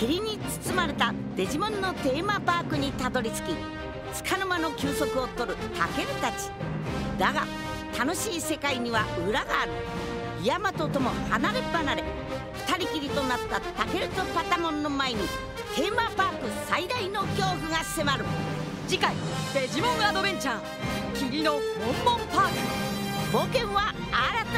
霧に包まれたデジモンのテーマパークにたどり着き束の間の休息を取るタケルたち。だが楽しい世界には裏がある。ヤマトとも離れ離れ2人きりとなったタケルとパタモンの前にテーマパーク最大の恐怖が迫る。次回「デジモンアドベンチャー霧のモンモンパーク」冒険は新た